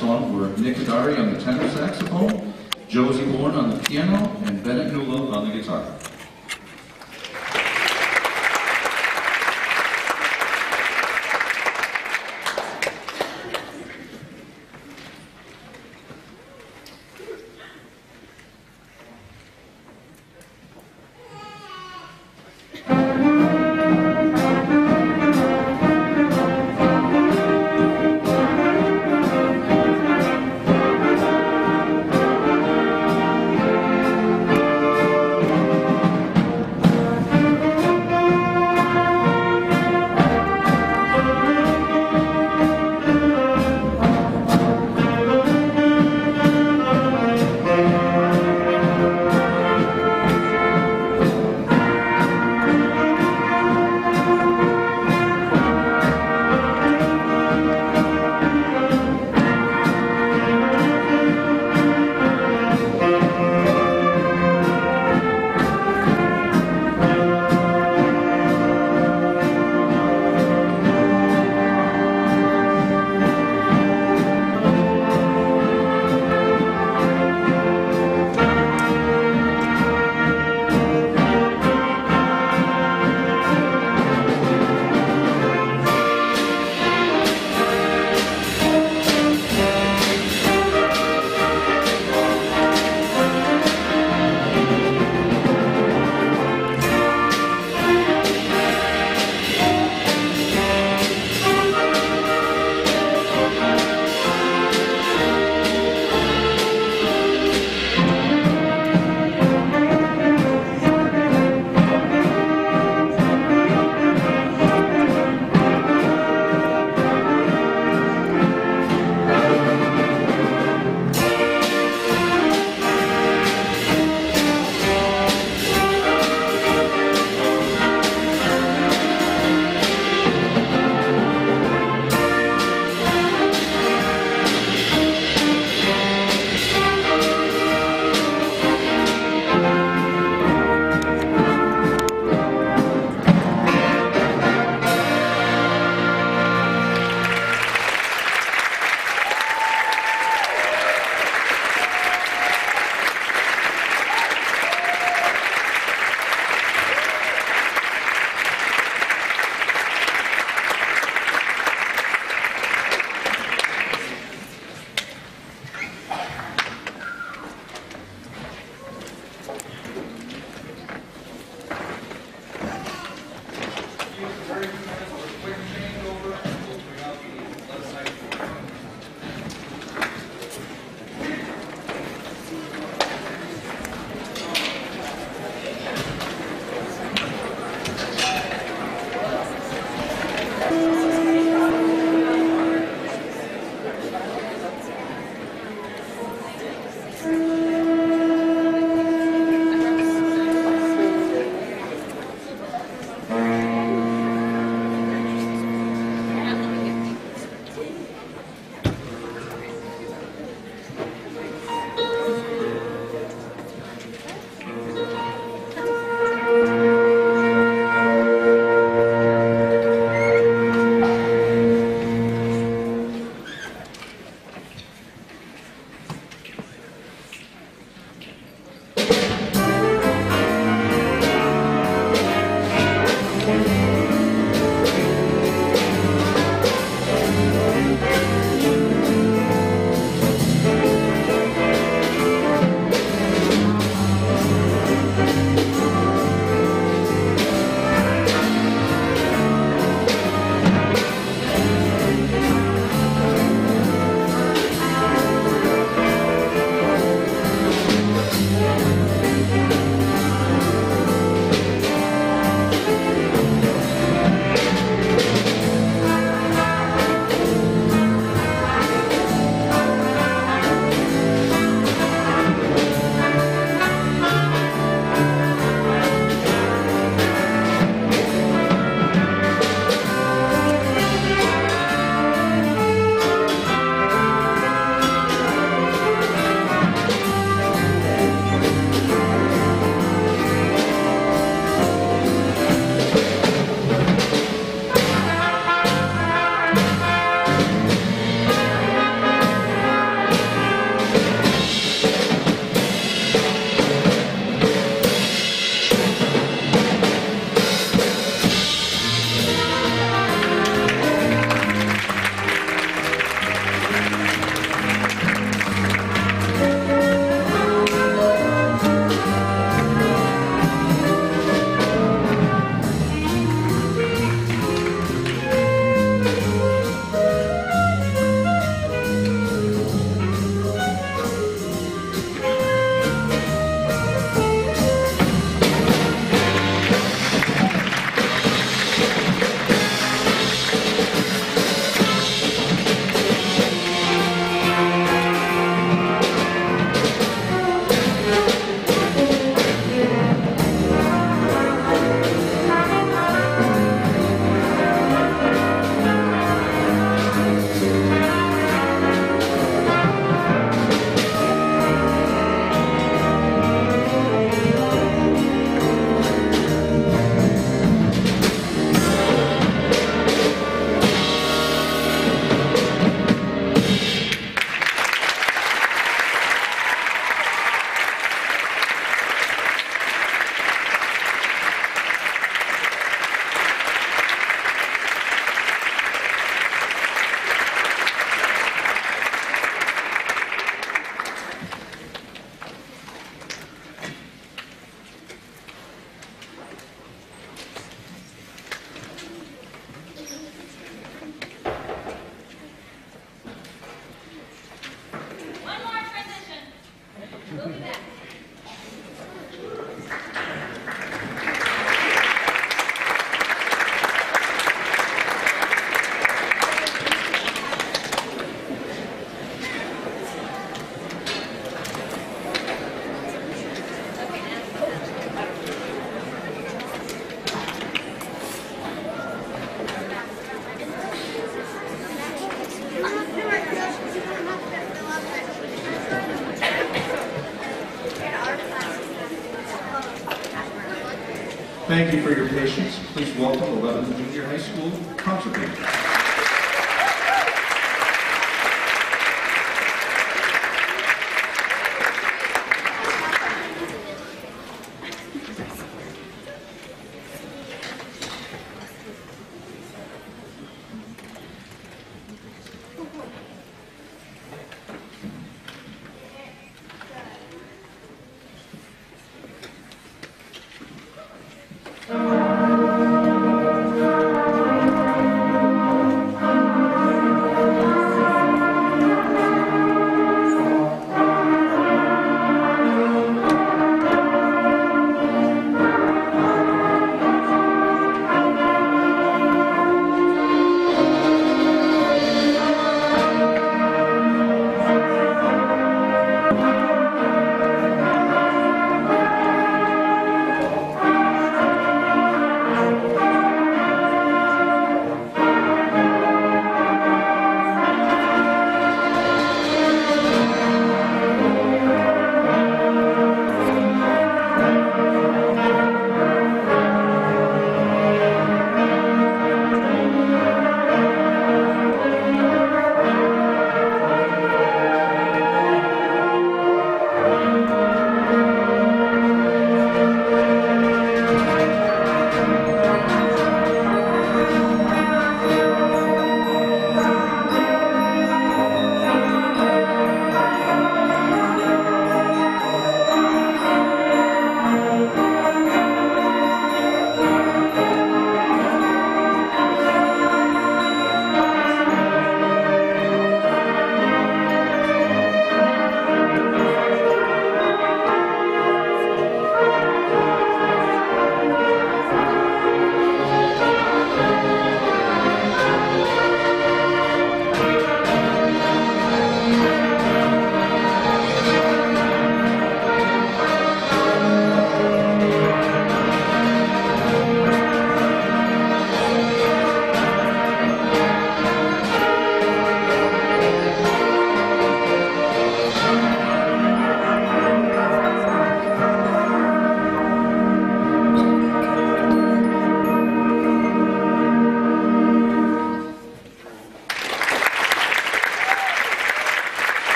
song were Nick Adari on the tenor saxophone, Josie Bourne on the piano, and Bennett Newell on the guitar.